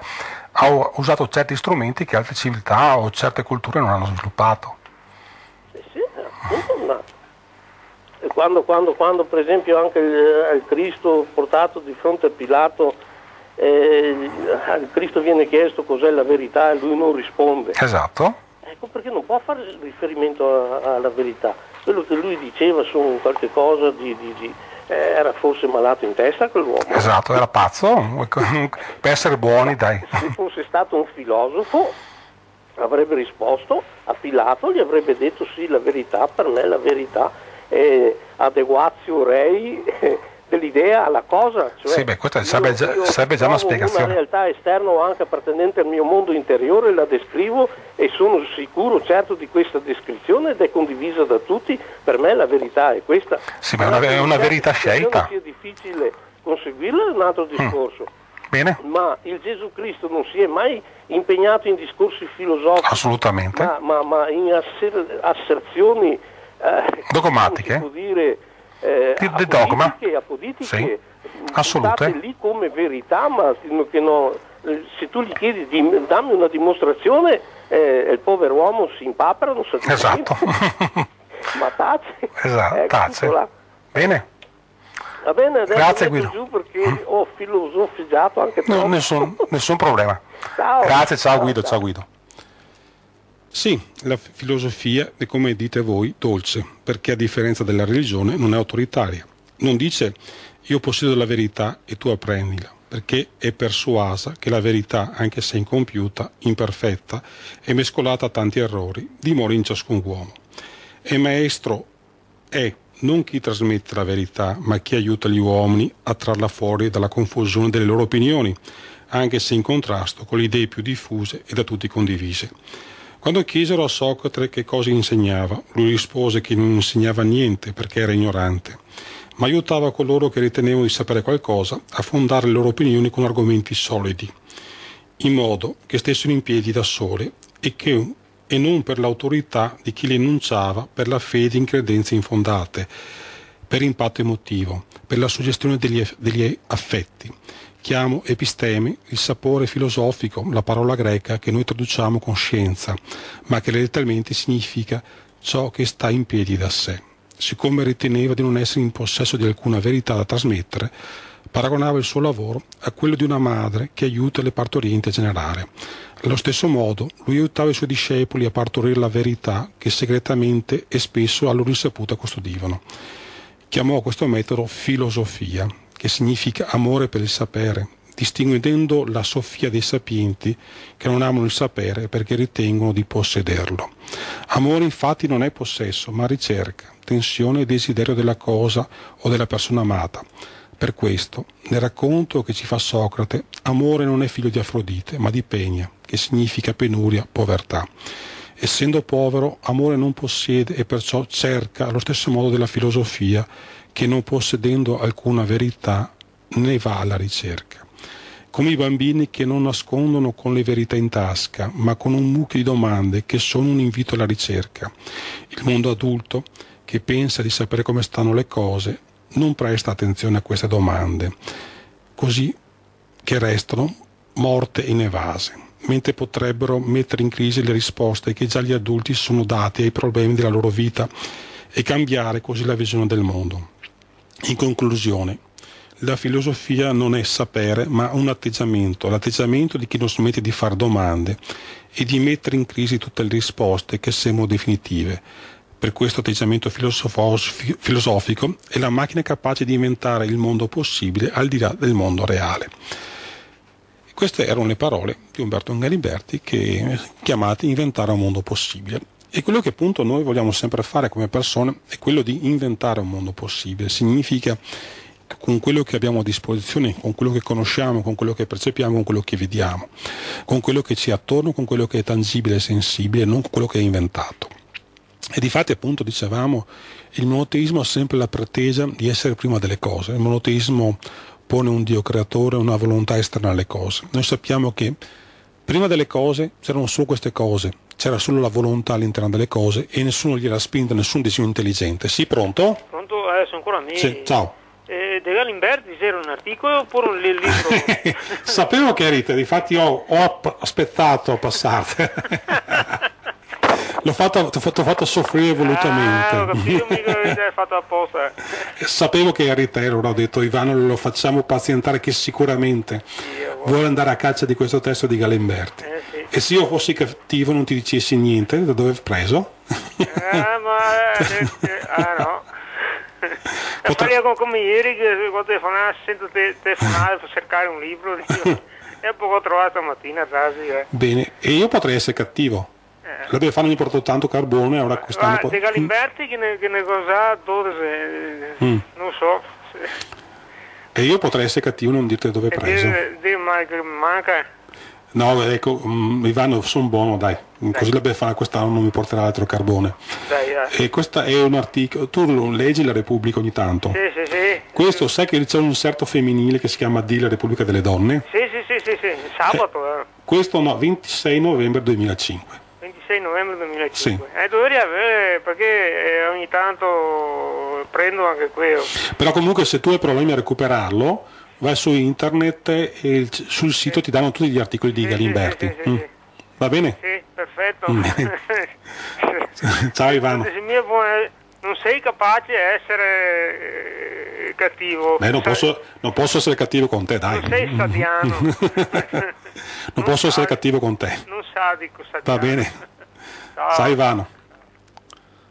ha usato certi strumenti che altre civiltà o certe culture non hanno sviluppato. Sì, sì, appunto, ma quando, quando, quando, per esempio anche il, il, Cristo portato di fronte a Pilato, eh, al Cristo viene chiesto cos'è la verità e lui non risponde. Esatto. Ecco perché non può fare riferimento a, alla verità. Quello che lui diceva su qualche cosa di, di, di eh, era forse malato in testa quell'uomo. Esatto, era pazzo, per essere buoni dai. Se fosse stato un filosofo avrebbe risposto a Pilato, gli avrebbe detto sì, la verità per me la verità è adeguatio rei dell'idea alla cosa. Cioè sì, beh, questa sarebbe già, sarebbe già una spiegazione. una realtà esterna o anche appartenente al mio mondo interiore, la descrivo e sono sicuro, certo, di questa descrizione ed è condivisa da tutti. Per me la verità è questa. Sì, ma è una, è una verità scelta. Se sia difficile conseguirla è un altro mm. discorso. Mm. Bene. Ma il Gesù Cristo non si è mai impegnato in discorsi filosofici. Assolutamente. Ma, ma, ma in asser- asserzioni eh, dogmatiche. Può dire eh, di, dogma. Apoditiche, sì. assolute. lì come verità, ma che no, se tu gli chiedi di, dammi una dimostrazione, eh, il povero uomo si impapera, non sa Esatto. ma tace. Esatto, tace. Bene. Va bene, adesso Grazie Guido. giù perché ho filosofizzato anche troppo. No, nessun, nessun problema. Ciao. Grazie, ciao, ciao Guido, ciao. ciao Guido. Sì, la filosofia è come dite voi dolce, perché a differenza della religione non è autoritaria. Non dice io possiedo la verità e tu apprendila, perché è persuasa che la verità, anche se incompiuta, imperfetta e mescolata a tanti errori, dimora in ciascun uomo. E maestro è non chi trasmette la verità, ma chi aiuta gli uomini a trarla fuori dalla confusione delle loro opinioni, anche se in contrasto con le idee più diffuse e da tutti condivise. Quando chiesero a Socrate che cosa insegnava, lui rispose che non insegnava niente perché era ignorante, ma aiutava coloro che ritenevano di sapere qualcosa a fondare le loro opinioni con argomenti solidi, in modo che stessero in piedi da sole e, che, e non per l'autorità di chi le enunciava per la fede in credenze infondate, per impatto emotivo, per la suggestione degli, degli affetti chiamo episteme il sapore filosofico, la parola greca che noi traduciamo con scienza, ma che letteralmente significa ciò che sta in piedi da sé. Siccome riteneva di non essere in possesso di alcuna verità da trasmettere, paragonava il suo lavoro a quello di una madre che aiuta le partorienti a generare. Allo stesso modo, lui aiutava i suoi discepoli a partorire la verità che segretamente e spesso a loro insaputa custodivano. Chiamò questo metodo filosofia, che significa amore per il sapere, distinguendo la soffia dei sapienti che non amano il sapere perché ritengono di possederlo. Amore infatti non è possesso, ma ricerca, tensione e desiderio della cosa o della persona amata. Per questo, nel racconto che ci fa Socrate, amore non è figlio di Afrodite, ma di Pegna, che significa penuria, povertà. Essendo povero, amore non possiede e perciò cerca allo stesso modo della filosofia che non possedendo alcuna verità ne va alla ricerca. Come i bambini che non nascondono con le verità in tasca, ma con un mucchio di domande che sono un invito alla ricerca. Il mondo adulto, che pensa di sapere come stanno le cose, non presta attenzione a queste domande, così che restano morte inevase, mentre potrebbero mettere in crisi le risposte che già gli adulti sono dati ai problemi della loro vita e cambiare così la visione del mondo. In conclusione, la filosofia non è sapere, ma un atteggiamento, l'atteggiamento di chi non smette di fare domande e di mettere in crisi tutte le risposte che sembrano definitive. Per questo atteggiamento filosofico è la macchina capace di inventare il mondo possibile al di là del mondo reale. Queste erano le parole di Umberto Gariberti che chiamate inventare un mondo possibile. E quello che appunto noi vogliamo sempre fare come persone è quello di inventare un mondo possibile. Significa con quello che abbiamo a disposizione, con quello che conosciamo, con quello che percepiamo, con quello che vediamo, con quello che ci è attorno, con quello che è tangibile e sensibile, non con quello che è inventato. E di fatti appunto dicevamo, il monoteismo ha sempre la pretesa di essere prima delle cose, il monoteismo pone un Dio creatore, una volontà esterna alle cose. Noi sappiamo che prima delle cose c'erano solo queste cose, c'era solo la volontà all'interno delle cose e nessuno gliela spinta, nessun disegno intelligente. Sì, pronto? Pronto? Adesso ancora me. Sì, ciao. Eh, De Galimberti c'era un articolo oppure un li- libro? Sapevo che eri te, difatti ho, ho aspettato a passarti. L'ho fatto, ti ho fatto, fatto soffrire volutamente. Ah, ho capito, mica fatto apposta. Sapevo che eri te, allora ho detto Ivano lo facciamo pazientare che sicuramente vuole andare a caccia di questo testo di Galimberti. Eh sì. E se io fossi cattivo non ti dicessi niente, da dove hai preso? Ah, ma... eh, eh, ah, no. E parliamo con, come ieri che quando telefonare, sento te, telefonare per cercare un libro, dico, e poi ho trovato stamattina quasi, eh. Bene, e io potrei essere cattivo. Mi portò tanto carbone, ora quest'anno... Ah, po- De Galimberti che ne, che ne cosa dove se- Mm. non so. se- E io potrei essere cattivo non dirti dove E preso. dire, dire ma manca. No, ecco, mm, Ivano, sono buono, dai. Così la Befana quest'anno non mi porterà altro carbone. Dai, dai. E questo è un articolo, tu leggi la Repubblica ogni tanto. Sì, sì, sì. Questo sai che c'è un inserto femminile che si chiama D, la Repubblica delle Donne? Sì, sì, sì, sì, sì. Sabato, eh. Questo no, 26 novembre 2005. 26 novembre 2005. Eh, dovrei avere, perché eh, ogni tanto prendo anche quello. Però comunque se tu hai problemi a recuperarlo, vai su internet e sul sito ti danno tutti gli articoli di Sì, Galimberti. sì, sì, sì, Mm. sì. Va bene? Sì, perfetto. Mm. Ciao Ivano. Buono- non sei capace di essere eh, cattivo. Beh, non posso, non posso essere cattivo con te, dai. Non sei sadiano. Non posso essere sai- cattivo con te. Non sadico, sadiano. Va bene. Ciao. Ciao Ivano.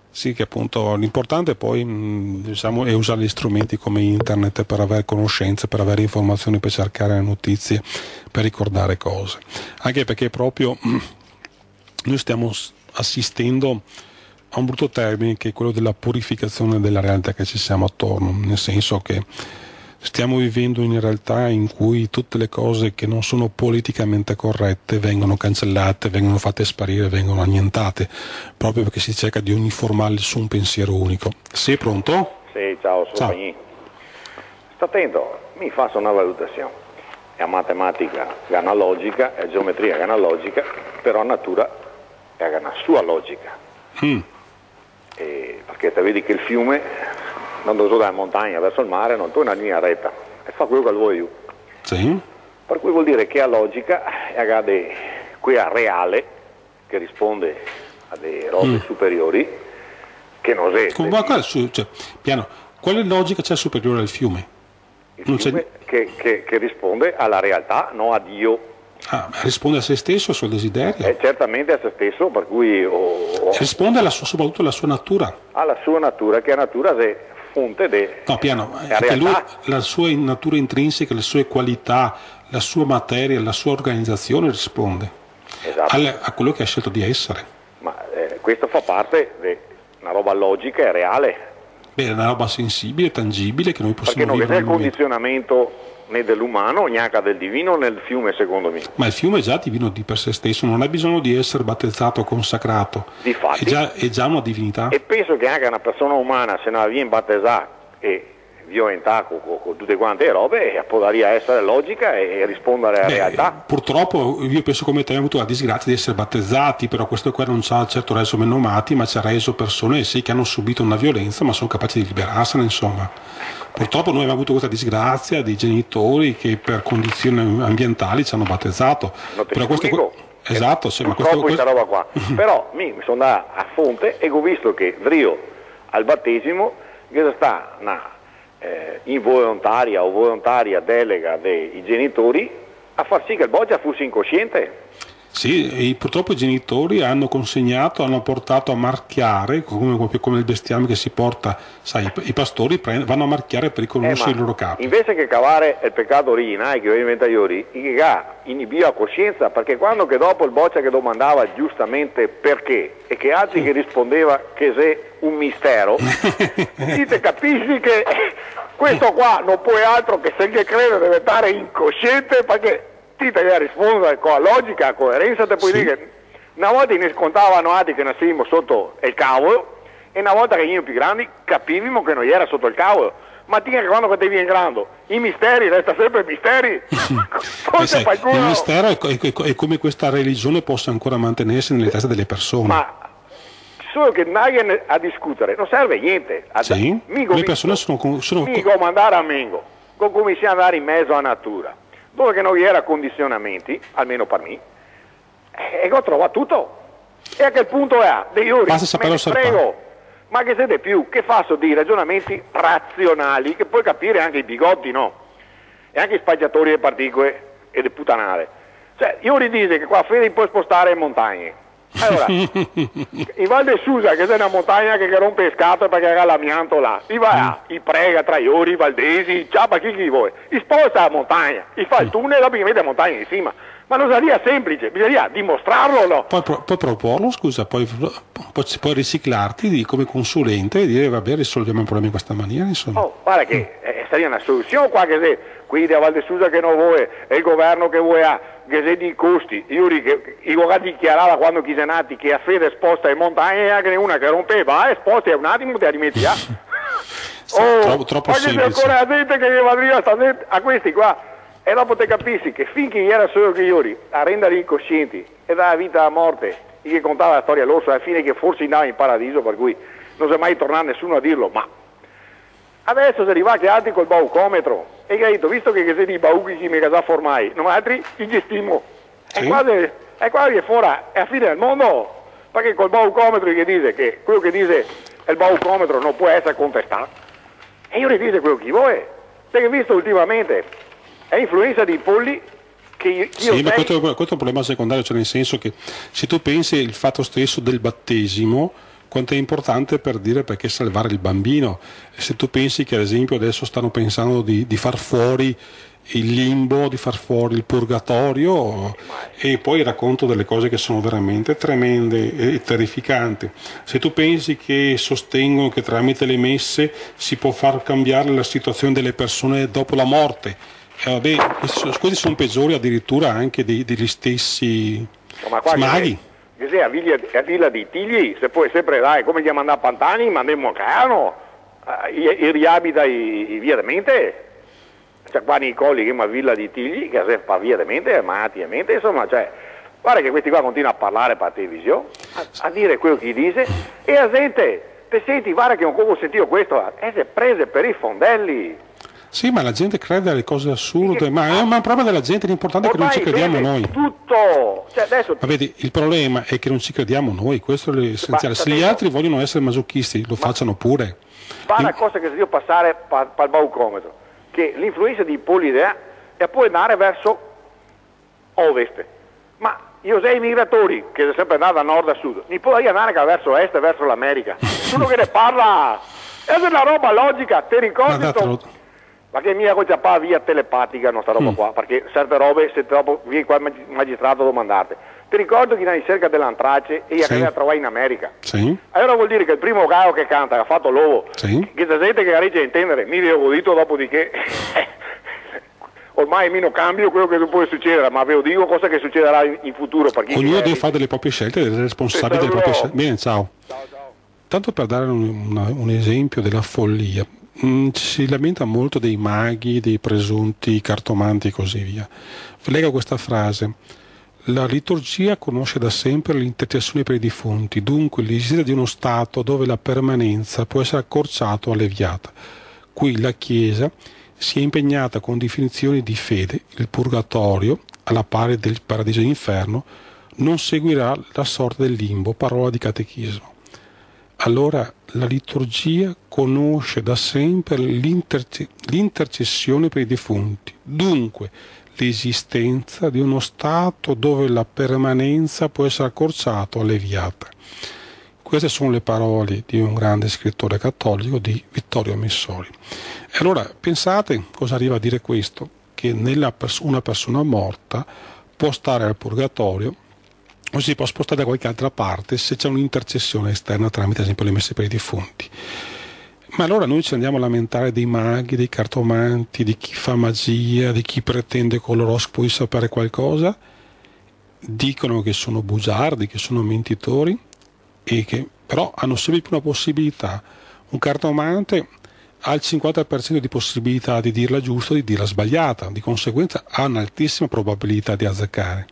Sì, che appunto l'importante poi mh, diciamo, è usare gli strumenti come internet per avere conoscenze, per avere informazioni, per cercare notizie, per ricordare cose. Anche perché proprio mh, noi stiamo assistendo a un brutto termine che è quello della purificazione della realtà che ci siamo attorno, nel senso che stiamo vivendo in realtà in cui tutte le cose che non sono politicamente corrette vengono cancellate, vengono fatte sparire, vengono annientate, proprio perché si cerca di uniformarle su un pensiero unico. Sei pronto? Sì, ciao, sono Ciao. Pagni. Sta attento, mi faccio una valutazione. È matematica che ha una logica, è geometria che ha una logica, però natura è una sua logica. Mm. E perché te vedi che il fiume, andando giù dalla montagna verso il mare, non torna in linea retta e fa quello che vuoi io. Sì? Per cui vuol dire che ha logica e de, qui ha reale, che risponde a delle robe Mm. superiori, che non esiste. Com- ma qual è su- cioè, piano, quale logica c'è superiore al fiume? Il fiume che, che- che risponde alla realtà, non a Dio. Ah, risponde a se stesso, al suo desiderio? È certamente a se stesso, per cui o- o- Risponde alla sua- soprattutto alla sua natura. alla sua natura, che è natura è fonte de, No, piano, è è che lui, realtà. la sua natura intrinseca, le sue qualità, la sua materia, la sua organizzazione risponde Esatto. al- a quello che ha scelto di essere. Ma eh, questo fa parte di una roba logica e reale, Beh, è una roba sensibile, tangibile che noi perché possiamo non c'è vivere il condizionamento né dell'umano, neanche del divino nel fiume, secondo me. Ma il fiume è già divino di per sé stesso, non ha bisogno di essere battezzato consacrato. Difatti. È già, è già una divinità. E penso che anche una persona umana, se non viene battezzata e violentata con, con- con tutte quante le robe, eh, potrebbe essere logica e, e rispondere alla Beh, realtà. purtroppo io penso come te abbiamo avuto la disgrazia di essere battezzati, però questo qua non ci ha certo reso menomati, ma ci ha reso persone sì che hanno subito una violenza, ma sono capaci di liberarsene, insomma. Purtroppo noi abbiamo avuto questa disgrazia di genitori che per condizioni ambientali ci hanno battezzato. Te Però questo esatto, sì, ma questo, questo- roba qua. Però mi sono andato a fonte e ho visto che Drio al battesimo che sta una eh, involontaria o volontaria delega dei genitori a far sì che il Boggia fosse incosciente. Sì, purtroppo i genitori hanno consegnato, hanno portato a marchiare, come, come il bestiame che si porta, sai, i pastori prend- vanno a marchiare per riconoscere Eh, i loro capi. Invece che cavare il peccato originale che diventa iori, inibito a coscienza, perché quando che dopo il boccia che domandava giustamente perché e che altri che rispondeva che se un mistero, dite capisci che questo qua non può altro che se che crede deve stare incosciente perché ti devi rispondere con la logica, coerenza, te puoi Sì. dire che una volta ne scontavano altri che nascimmo sotto il cavolo e una volta che io più grandi capivimo che non era sotto il cavolo. Ma ti che quando te viene grande, i misteri resta sempre misteri. Forse qualcuno... il mistero è, è- è come questa religione possa ancora mantenersi nelle teste delle persone. Ma solo che andare a discutere non serve niente. A- Sì, le mi- persone sono, con- sono mica come andare a Mengo, con come si andare in mezzo alla natura, dove che non vi era condizionamenti, almeno per me, e ho trovato tutto. E a quel punto è, ori, Basta saperlo me ne prego, ma che siete più, che faccio di ragionamenti razionali, che puoi capire anche i bigotti, no? E anche i spaggiatori di particole e di puttanare. Cioè, io ridise che qua Fede puoi spostare montagne. Allora, in Val de Susa, che è una montagna che, che rompe le scatole perché ha l'amianto là, i va, Mm. i prega tra i ori, i valdesi, ciapa chi chi vuoi, i sposta la montagna, i fa il tunnel e poi vede la montagna in cima. Ma non sarebbe semplice, bisogna dimostrarlo o no? Poi, puoi proporlo, scusa, poi, poi, puoi riciclarti come consulente e dire vabbè risolviamo il problema in questa maniera, insomma. Oh, guarda che eh, sarebbe una soluzione qua che se qui da Val de Susa che non vuole e il governo che vuole ha, che se di costi, io ri- che ho dichiarava quando nati che a fede sposta in montagna e anche una che rompeva, e sposti un attimo te rimetti a. troppo- troppo ma che c'è semplice. ancora la gente che va gente- a questi qua. E dopo te capisci che finché era solo che io ri- a rendere incoscienti e dalla vita alla morte, e che contava la storia l'orso alla fine che forse andava in paradiso, per cui non si è mai tornato nessuno a dirlo, ma Adesso si arriva che altri col baucometro e che ha detto, visto che sei di bauchi che mi casa formai, non altri li gestimo. È Sì. quasi, è quasi che fuori, è a fine del mondo, perché col baucometro che dice che quello che dice il baucometro non può essere contestato. E io le dice quello che vuoi. Perché visto ultimamente è influenza di polli che io, Sì, ma questo, questo è un problema secondario, cioè nel senso che se tu pensi il fatto stesso del battesimo, quanto è importante per dire perché salvare il bambino, se tu pensi che ad esempio adesso stanno pensando di, di far fuori il limbo, di far fuori il purgatorio e poi racconto delle cose che sono veramente tremende e terrificanti. Se tu pensi che sostengono che tramite le messe si può far cambiare la situazione delle persone dopo la morte, eh, vabbè, questi, sono- peggiori addirittura anche dei- degli stessi ma qua che smaghi. sei- che sei a Villa, a Villa di Tigli, se poi sempre dai, come gli mandare a Pantani, mandiamo a Cano, i, i riabita i, i via de mente, cioè qua nei colli che ma Villa di Tigli, che se fa via de mente, ma di mente, insomma, cioè, guarda che questi qua continuano a parlare per televisione, a, a dire quello che dice, e la gente, te senti, guarda che non ho sentito questo, e si è prese per i fondelli. Sì, ma la gente crede alle cose assurde, ma è un problema della gente, l'importante è che non ci crediamo noi. Tutto, cioè adesso Ma vedi, il problema è che non ci crediamo noi, questo è l'essenziale. Se gli altri vogliono essere masochisti, lo facciano pure. fa una cosa che si deve passare per il baucometro, che l'influenza di polidea e poi andare verso ovest. Ma io sei i migratori, che è sempre andato da nord a sud, mi può andare verso est e verso l'America. Nessuno che ne parla. È una roba logica, ti ricordi? Guardatelo. Ma che mia cosa pa via telepatica nostra roba Mm. qua, perché certe robe se dopo vieni qua il mag- magistrato a domandarte. Ti ricordo che in ricerca dell'antrace e Sì. che a trovare in America. Sì, Allora vuol dire che il primo gallo che canta, che ha fatto l'uovo, Sì. che c'è gente che arriva a intendere, mi avevo udito dopodiché, ormai mi non cambio quello che può succedere, ma ve lo dico cosa che succederà in, futuro. Ognuno deve fare delle proprie scelte, deve essere responsabile delle proprie scelte. Bene, ciao. Tanto per dare un, un esempio della follia, mm, ci si lamenta molto dei maghi, dei presunti cartomanti e così via. Leggo questa frase. La liturgia conosce da sempre l'intercessione per i defunti, dunque l'esistenza di uno stato dove la permanenza può essere accorciata o alleviata. Qui la Chiesa si è impegnata con definizioni di fede, il purgatorio, alla pari del paradiso e l'inferno, non seguirà la sorte del limbo, parola di catechismo. Allora la liturgia conosce da sempre l'interce- l'intercessione per i defunti. Dunque, l'esistenza di uno stato dove la permanenza può essere accorciata o alleviata. Queste sono le parole di un grande scrittore cattolico di Vittorio Messori. E allora pensate cosa arriva a dire questo, che pers- una persona morta può stare al purgatorio o si può spostare da qualche altra parte se c'è un'intercessione esterna tramite ad esempio le messe per i defunti. Ma allora noi ci andiamo a lamentare dei maghi, dei cartomanti, di chi fa magia, di chi pretende con l'oroscopo di sapere qualcosa? Dicono che sono bugiardi, che sono mentitori e che però hanno sempre più una possibilità. Un cartomante ha il 50% di possibilità di dirla giusta o di dirla sbagliata, di conseguenza ha un'altissima probabilità di azzeccare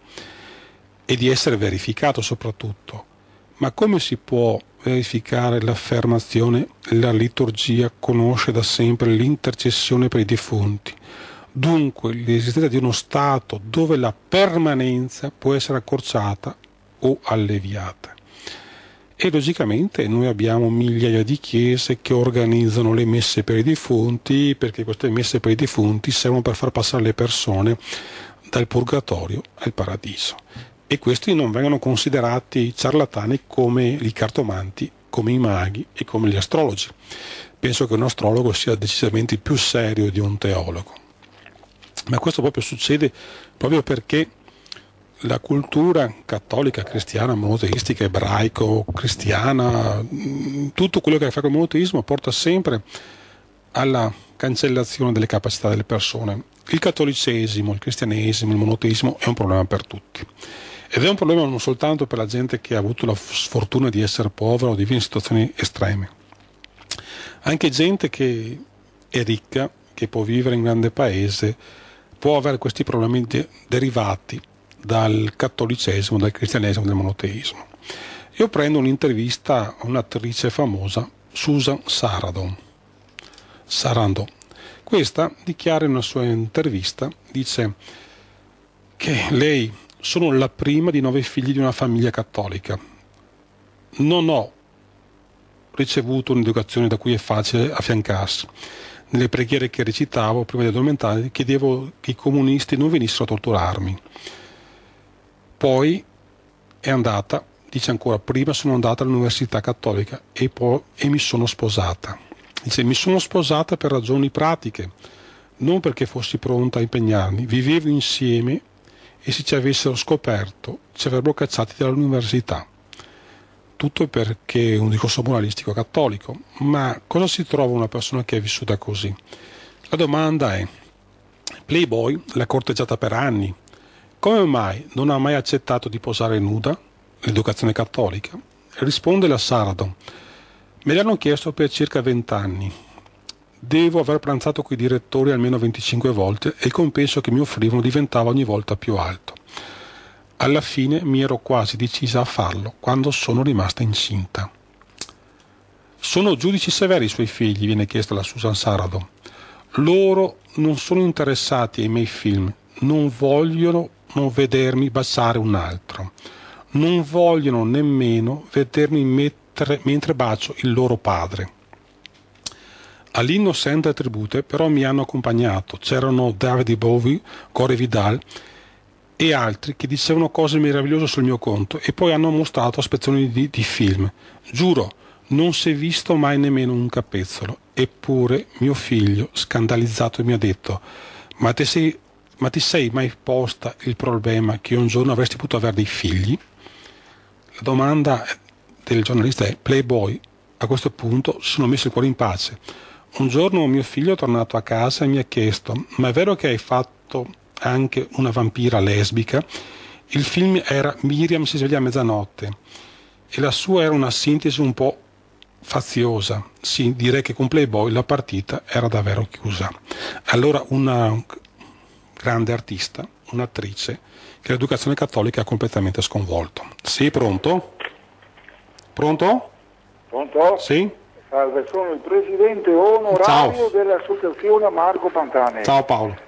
e di essere verificato soprattutto. Ma come si può verificare l'affermazione la liturgia conosce da sempre l'intercessione per i defunti? Dunque l'esistenza di uno stato dove la permanenza può essere accorciata o alleviata. E logicamente noi abbiamo migliaia di chiese che organizzano le messe per i defunti perché queste messe per i defunti servono per far passare le persone dal purgatorio al paradiso e questi non vengono considerati ciarlatani come i cartomanti, come i maghi e come gli astrologi. Penso che un astrologo sia decisamente più serio di un teologo. Ma questo proprio succede proprio perché la cultura cattolica, cristiana, monoteistica, ebraico, cristiana, mm, tutto quello che ha a fare con il monoteismo porta sempre alla cancellazione delle capacità delle persone. Il cattolicesimo, il cristianesimo, il monoteismo è un problema per tutti. Ed è un problema non soltanto per la gente che ha avuto la sfortuna di essere povera o di vivere in situazioni estreme, anche gente che è ricca, che può vivere in grande paese, può avere questi problemi de- derivati dal cattolicesimo, dal cristianesimo, dal monoteismo. Io prendo un'intervista a un'attrice famosa, Susan Sarandon. Sarandon. Questa dichiara in una sua intervista, dice che lei sono la prima di nove figli di una famiglia cattolica. Non ho ricevuto un'educazione da cui è facile affiancarsi. Nelle preghiere che recitavo prima di addormentarmi chiedevo che i comunisti non venissero a torturarmi. Poi è andata, dice ancora, prima sono andata all'università cattolica e, poi, e mi sono sposata. Dice, mi sono sposata per ragioni pratiche, non perché fossi pronta a impegnarmi. Vivevo insieme e se ci avessero scoperto ci avrebbero cacciati dall'università. Tutto perché un discorso moralistico cattolico. Ma cosa si trova una persona che è vissuta così? La domanda è, Playboy l'ha corteggiata per anni, come mai non ha mai accettato di posare nuda? L'educazione cattolica. Risponde la Saradon, me l'hanno chiesto per circa vent'anni, Devo aver pranzato coi direttori almeno 25 volte e il compenso che mi offrivano diventava ogni volta più alto. Alla fine mi ero quasi decisa a farlo quando sono rimasta incinta. Sono giudici severi i suoi figli, viene chiesta da Susan Sarado. Loro non sono interessati ai miei film, non vogliono non vedermi baciare un altro, non vogliono nemmeno vedermi mettere, mentre bacio il loro padre. All'Innocente Tribute però mi hanno accompagnato, c'erano David Bowie, Core Vidal e altri che dicevano cose meravigliose sul mio conto e poi hanno mostrato aspezioni di, di film. Giuro, non si è visto mai nemmeno un capezzolo. Eppure mio figlio, scandalizzato, mi ha detto ma ti sei, ma ti sei mai posta il problema che un giorno avresti potuto avere dei figli? La domanda del giornalista è Playboy. A questo punto sono messo il cuore in pace un giorno mio figlio è tornato a casa e mi ha chiesto, ma è vero che hai fatto anche una vampira lesbica? Il film era Miriam si sveglia a mezzanotte e la sua era una sintesi un po' faziosa. Sì, direi che con Playboy la partita era davvero chiusa. Allora una grande artista, un'attrice, che l'educazione cattolica ha completamente sconvolto. Sì, pronto? Pronto? Pronto? Sì? Salve, sono il presidente onorario dell'associazione Marco Pantani. Ciao Paolo.